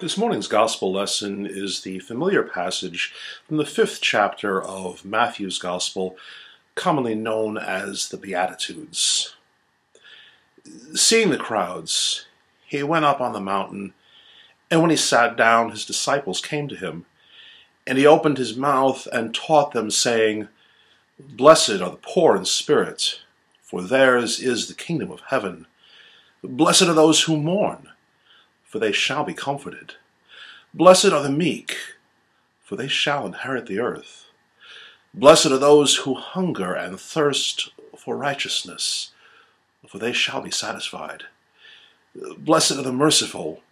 This morning's gospel lesson is the familiar passage from the fifth chapter of Matthew's gospel, commonly known as the Beatitudes. Seeing the crowds, he went up on the mountain, and when he sat down, his disciples came to him. And he opened his mouth and taught them, saying, Blessed are the poor in spirit, for theirs is the kingdom of heaven. Blessed are those who mourn for they shall be comforted. Blessed are the meek, for they shall inherit the earth. Blessed are those who hunger and thirst for righteousness, for they shall be satisfied. Blessed are the merciful,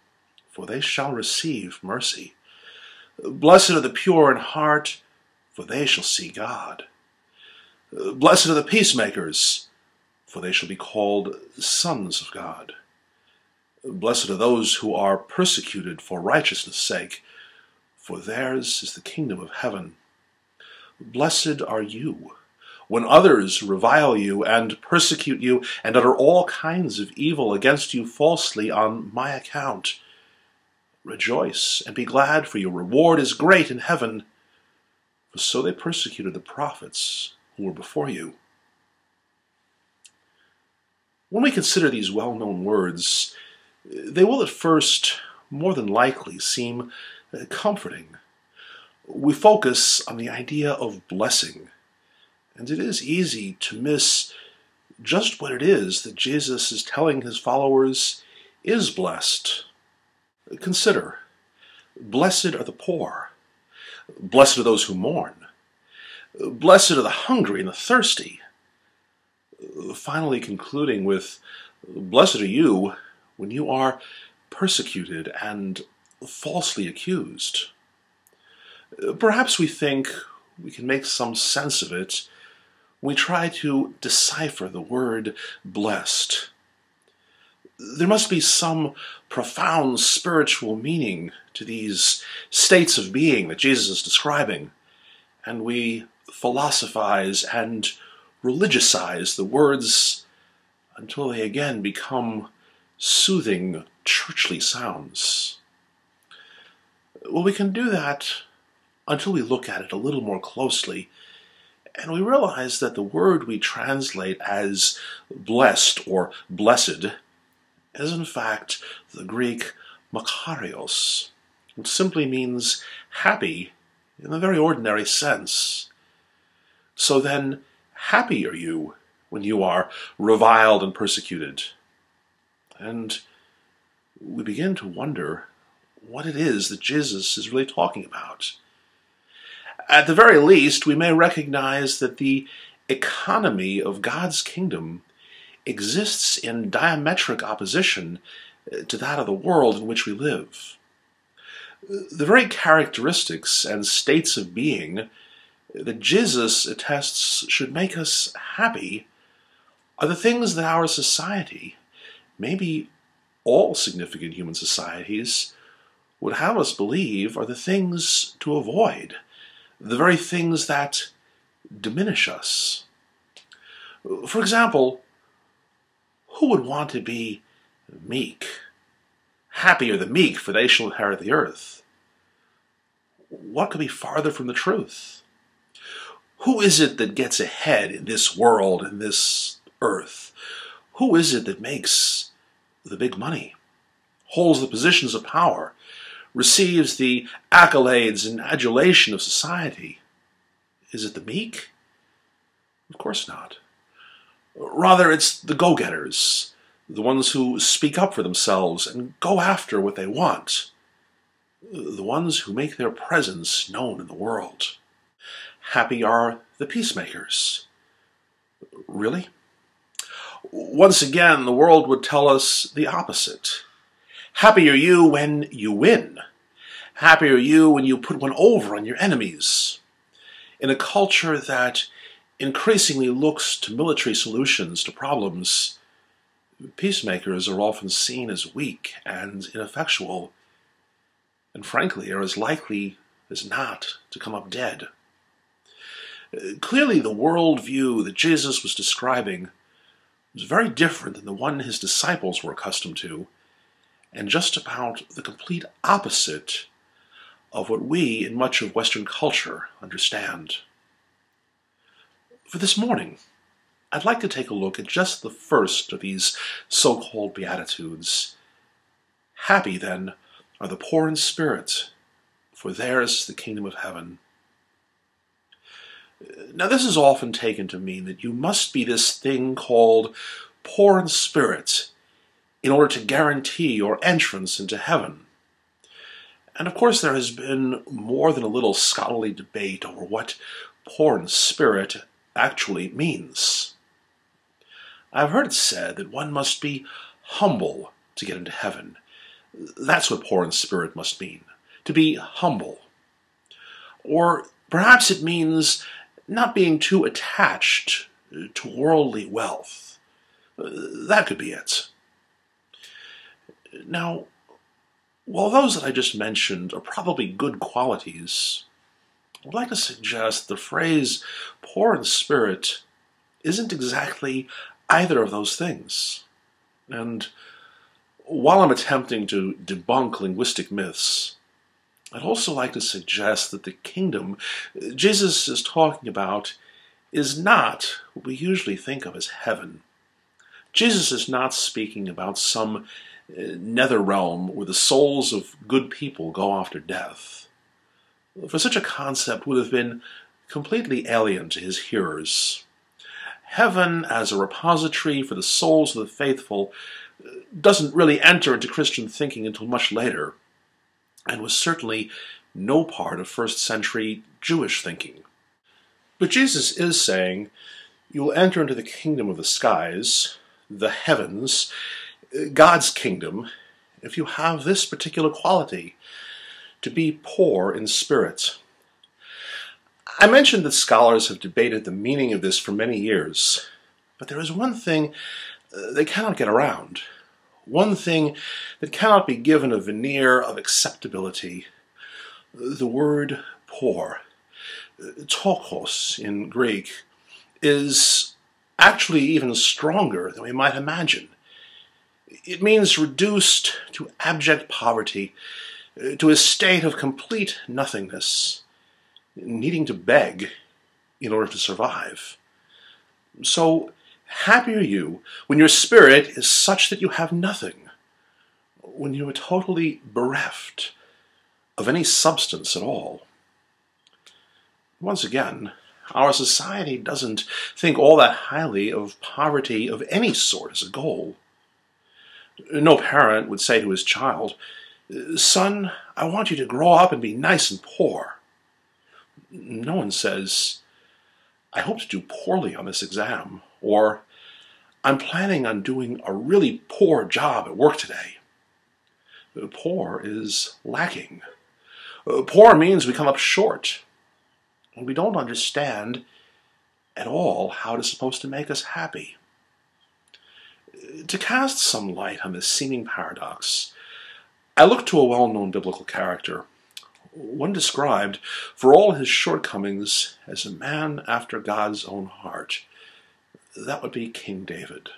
for they shall receive mercy. Blessed are the pure in heart, for they shall see God. Blessed are the peacemakers, for they shall be called sons of God. Blessed are those who are persecuted for righteousness' sake, for theirs is the kingdom of heaven. Blessed are you when others revile you and persecute you and utter all kinds of evil against you falsely on my account. Rejoice and be glad, for your reward is great in heaven, for so they persecuted the prophets who were before you. When we consider these well known words, they will at first more than likely seem uh, comforting. We focus on the idea of blessing, and it is easy to miss just what it is that Jesus is telling his followers is blessed. Consider Blessed are the poor, blessed are those who mourn, blessed are the hungry and the thirsty. Finally, concluding with Blessed are you when you are persecuted and falsely accused. Perhaps we think we can make some sense of it we try to decipher the word blessed. There must be some profound spiritual meaning to these states of being that Jesus is describing, and we philosophize and religiousize the words until they again become soothing, churchly sounds. Well, we can do that until we look at it a little more closely and we realize that the word we translate as blessed or blessed is in fact the Greek makarios, which simply means happy in a very ordinary sense. So then, happy are you when you are reviled and persecuted and we begin to wonder what it is that Jesus is really talking about. At the very least, we may recognize that the economy of God's kingdom exists in diametric opposition uh, to that of the world in which we live. The very characteristics and states of being that Jesus attests should make us happy are the things that our society maybe all significant human societies would have us believe are the things to avoid, the very things that diminish us. For example, who would want to be meek? Happy are the meek, for they shall inherit the earth. What could be farther from the truth? Who is it that gets ahead in this world, in this earth? Who is it that makes the big money, holds the positions of power, receives the accolades and adulation of society. Is it the meek? Of course not. Rather, it's the go getters, the ones who speak up for themselves and go after what they want, the ones who make their presence known in the world. Happy are the peacemakers. Really? Once again, the world would tell us the opposite. Happy are you when you win. Happy are you when you put one over on your enemies. In a culture that increasingly looks to military solutions to problems, peacemakers are often seen as weak and ineffectual, and frankly are as likely as not to come up dead. Clearly, the worldview that Jesus was describing was very different than the one his disciples were accustomed to, and just about the complete opposite of what we in much of Western culture understand. For this morning, I'd like to take a look at just the first of these so called Beatitudes. Happy, then, are the poor in spirit, for theirs is the kingdom of heaven. Now, this is often taken to mean that you must be this thing called poor in spirit in order to guarantee your entrance into heaven. And of course, there has been more than a little scholarly debate over what poor in spirit actually means. I've heard it said that one must be humble to get into heaven. That's what poor in spirit must mean to be humble. Or perhaps it means not being too attached uh, to worldly wealth. Uh, that could be it. Now, while those that I just mentioned are probably good qualities, I'd like to suggest the phrase poor in spirit isn't exactly either of those things. And while I'm attempting to debunk linguistic myths, I'd also like to suggest that the kingdom Jesus is talking about is not what we usually think of as heaven. Jesus is not speaking about some uh, nether realm where the souls of good people go after death. For such a concept would have been completely alien to his hearers. Heaven as a repository for the souls of the faithful uh, doesn't really enter into Christian thinking until much later, and was certainly no part of first century Jewish thinking. But Jesus is saying, You will enter into the kingdom of the skies, the heavens, God's kingdom if you have this particular quality to be poor in spirit. I mentioned that scholars have debated the meaning of this for many years, but there is one thing uh, they cannot get around, one thing that cannot be given a veneer of acceptability the word poor. Ptochos in Greek is actually even stronger than we might imagine. It means reduced to abject poverty, to a state of complete nothingness, needing to beg in order to survive. So, happy are you when your spirit is such that you have nothing, when you are totally bereft of any substance at all. Once again, our society doesn't think all that highly of poverty of any sort as a goal. No parent would say to his child, Son, I want you to grow up and be nice and poor. No one says, I hope to do poorly on this exam, or I'm planning on doing a really poor job at work today. Uh, poor is lacking. Uh, poor means we come up short, and we don't understand at all how it is supposed to make us happy. To cast some light on this seeming paradox, I look to a well known biblical character, one described, for all his shortcomings, as a man after God's own heart. That would be King David.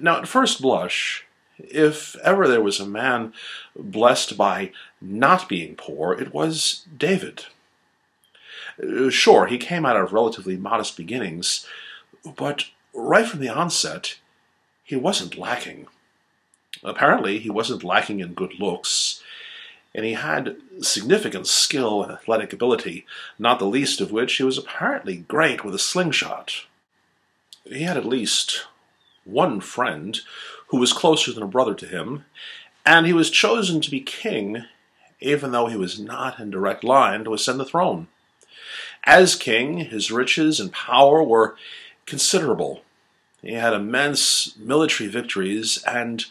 Now, at first blush, if ever there was a man blessed by not being poor, it was David. Sure, he came out of relatively modest beginnings, but right from the onset, he wasn't lacking. Apparently, he wasn't lacking in good looks, and he had significant skill and athletic ability, not the least of which he was apparently great with a slingshot. He had at least one friend who was closer than a brother to him, and he was chosen to be king, even though he was not in direct line to ascend the throne. As king, his riches and power were considerable. He had immense military victories and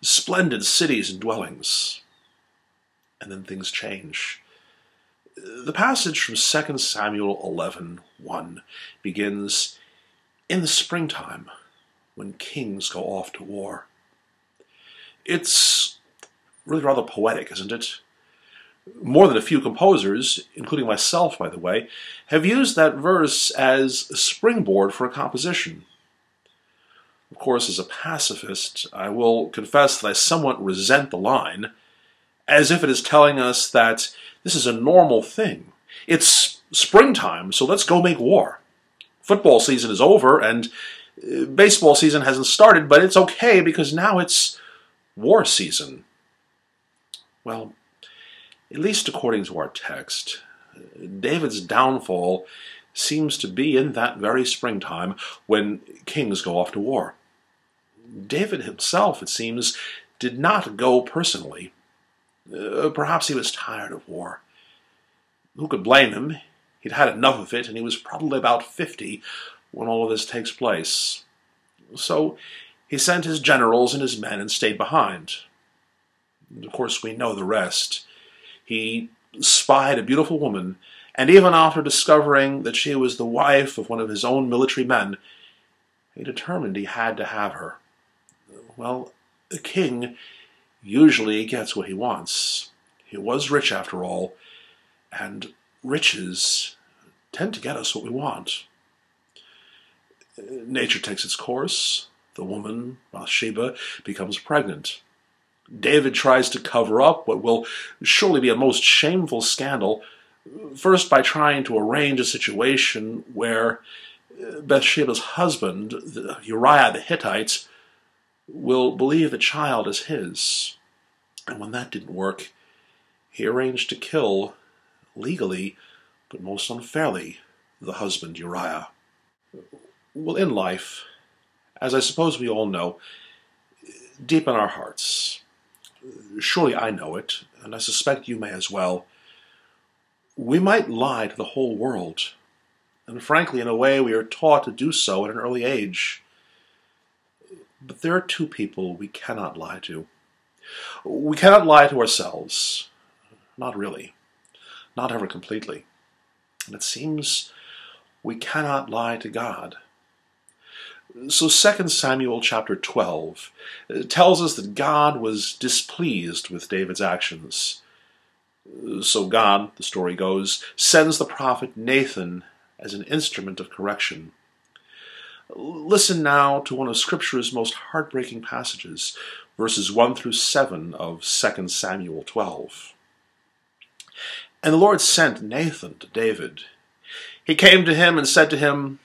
splendid cities and dwellings. And then things change. The passage from 2 Samuel 11 1 begins In the springtime, when kings go off to war. It's really rather poetic, isn't it? more than a few composers, including myself, by the way, have used that verse as a springboard for a composition. Of course, as a pacifist, I will confess that I somewhat resent the line, as if it is telling us that this is a normal thing. It's springtime, so let's go make war. Football season is over, and uh, baseball season hasn't started, but it's okay because now it's war season. Well, at least according to our text, David's downfall seems to be in that very springtime when kings go off to war. David himself, it seems, did not go personally. Uh, perhaps he was tired of war. Who could blame him? He'd had enough of it, and he was probably about fifty when all of this takes place. So he sent his generals and his men and stayed behind. And of course, we know the rest. He spied a beautiful woman, and even after discovering that she was the wife of one of his own military men, he determined he had to have her. Well, the king usually he gets what he wants. He was rich after all, and riches tend to get us what we want. Nature takes its course. The woman, Bathsheba, becomes pregnant. David tries to cover up what will surely be a most shameful scandal, first by trying to arrange a situation where uh, Bathsheba's husband, Uriah the Hittite, will believe the child is his. And when that didn't work, he arranged to kill, legally, but most unfairly, the husband Uriah. Well, in life, as I suppose we all know, deep in our hearts, surely I know it, and I suspect you may as well, we might lie to the whole world. And frankly, in a way, we are taught to do so at an early age. But there are two people we cannot lie to. We cannot lie to ourselves. Not really. Not ever completely. And it seems we cannot lie to God. So 2 Samuel chapter 12 uh, tells us that God was displeased with David's actions. So God, the story goes, sends the prophet Nathan as an instrument of correction. Listen now to one of Scripture's most heartbreaking passages, verses 1 through 7 of 2 Samuel 12. And the Lord sent Nathan to David. He came to him and said to him,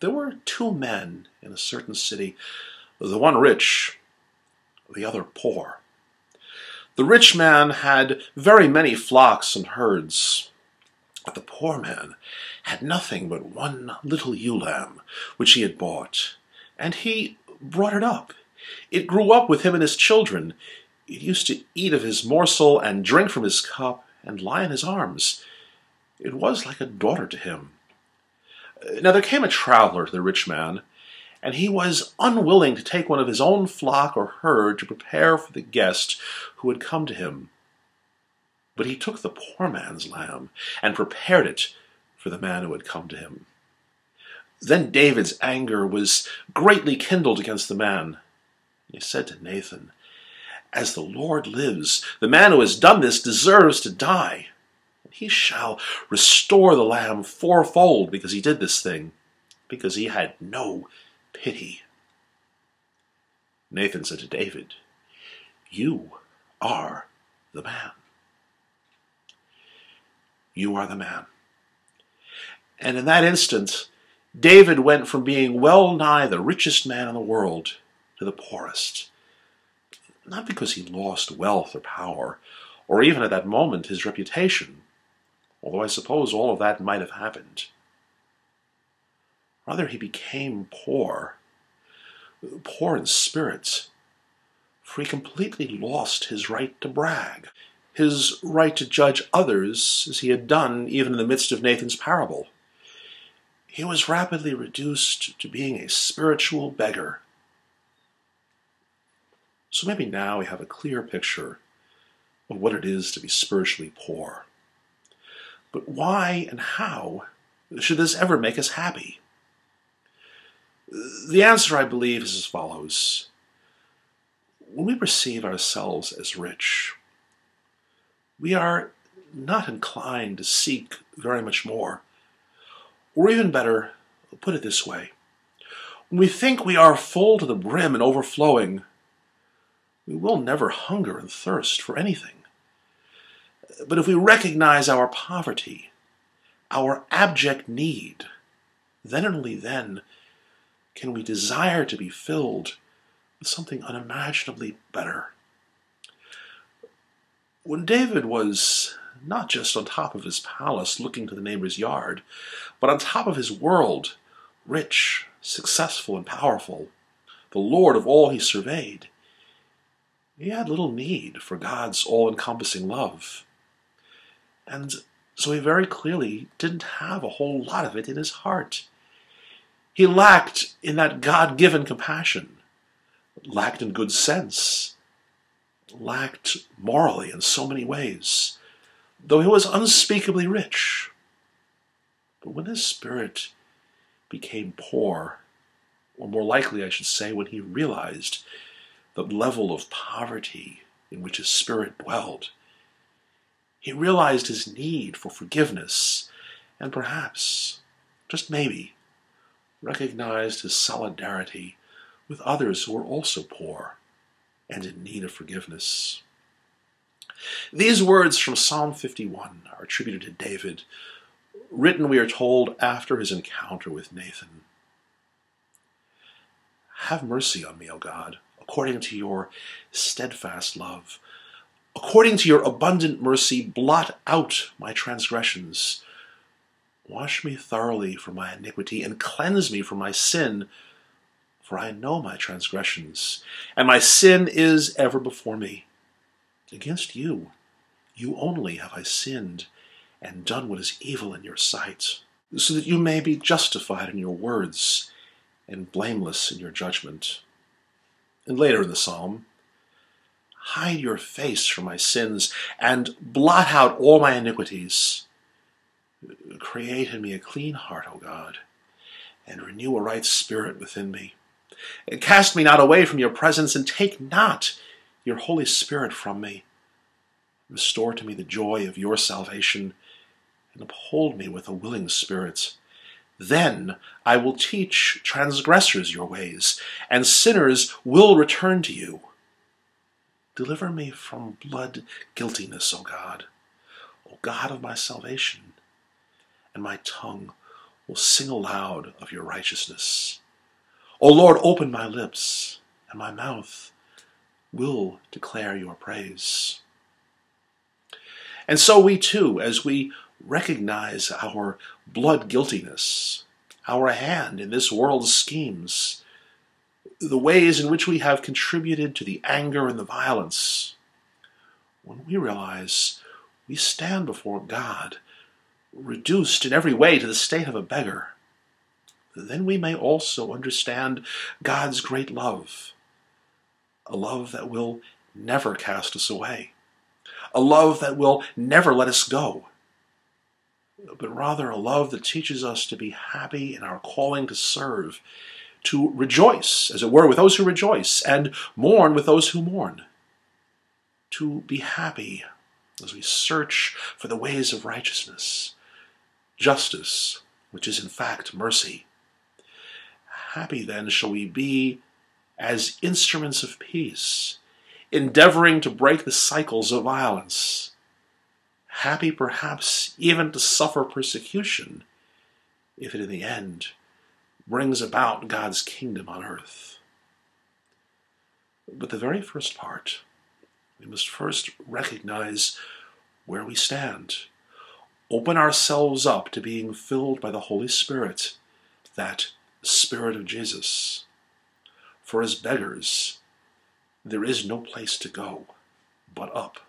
there were two men in a certain city, the one rich, the other poor. The rich man had very many flocks and herds, the poor man had nothing but one little ewe lamb, which he had bought, and he brought it up. It grew up with him and his children. It used to eat of his morsel and drink from his cup and lie in his arms. It was like a daughter to him. Now there came a traveler to the rich man, and he was unwilling to take one of his own flock or herd to prepare for the guest who had come to him. But he took the poor man's lamb and prepared it for the man who had come to him. Then David's anger was greatly kindled against the man. He said to Nathan, As the Lord lives, the man who has done this deserves to die And he shall restore the lamb fourfold because he did this thing, because he had no pity. Nathan said to David, You are the man. You are the man. And in that instant, David went from being well nigh the richest man in the world to the poorest. Not because he lost wealth or power, or even at that moment his reputation, although I suppose all of that might have happened. Rather, he became poor, poor in spirit, for he completely lost his right to brag, his right to judge others as he had done even in the midst of Nathan's parable. He was rapidly reduced to being a spiritual beggar. So maybe now we have a clear picture of what it is to be spiritually poor. But why and how should this ever make us happy? The answer, I believe, is as follows. When we perceive ourselves as rich, we are not inclined to seek very much more. Or even better, put it this way When we think we are full to the brim and overflowing, we will never hunger and thirst for anything. But if we recognize our poverty, our abject need, then and only then can we desire to be filled with something unimaginably better. When David was not just on top of his palace looking to the neighbor's yard, but on top of his world, rich, successful, and powerful, the Lord of all he surveyed, he had little need for God's all encompassing love. And so he very clearly didn't have a whole lot of it in his heart. He lacked in that God given compassion, lacked in good sense, lacked morally in so many ways, though he was unspeakably rich. But when his spirit became poor, or more likely, I should say, when he realized the level of poverty in which his spirit dwelled, he realized his need for forgiveness and perhaps, just maybe, recognized his solidarity with others who were also poor and in need of forgiveness. These words from Psalm 51 are attributed to David, written, we are told, after his encounter with Nathan. Have mercy on me, O God, according to your steadfast love. According to your abundant mercy, blot out my transgressions. Wash me thoroughly from my iniquity and cleanse me from my sin for I know my transgressions, and my sin is ever before me. Against you, you only have I sinned, and done what is evil in your sight, so that you may be justified in your words, and blameless in your judgment. And later in the psalm, hide your face from my sins, and blot out all my iniquities. Create in me a clean heart, O God, and renew a right spirit within me. Cast me not away from your presence, and take not your Holy Spirit from me. Restore to me the joy of your salvation, and uphold me with a willing spirit. Then I will teach transgressors your ways, and sinners will return to you. Deliver me from blood guiltiness, O God, O God of my salvation, and my tongue will sing aloud of your righteousness. O Lord, open my lips, and my mouth will declare your praise. And so we too, as we recognize our blood guiltiness, our hand in this world's schemes, the ways in which we have contributed to the anger and the violence, when we realize we stand before God, reduced in every way to the state of a beggar, then we may also understand God's great love, a love that will never cast us away, a love that will never let us go, but rather a love that teaches us to be happy in our calling to serve, to rejoice, as it were, with those who rejoice, and mourn with those who mourn, to be happy as we search for the ways of righteousness, justice, which is in fact mercy, happy then shall we be as instruments of peace, endeavoring to break the cycles of violence. Happy perhaps even to suffer persecution, if it in the end brings about God's kingdom on earth. But the very first part, we must first recognize where we stand, open ourselves up to being filled by the Holy Spirit, that Spirit of Jesus. For as beggars, there is no place to go but up.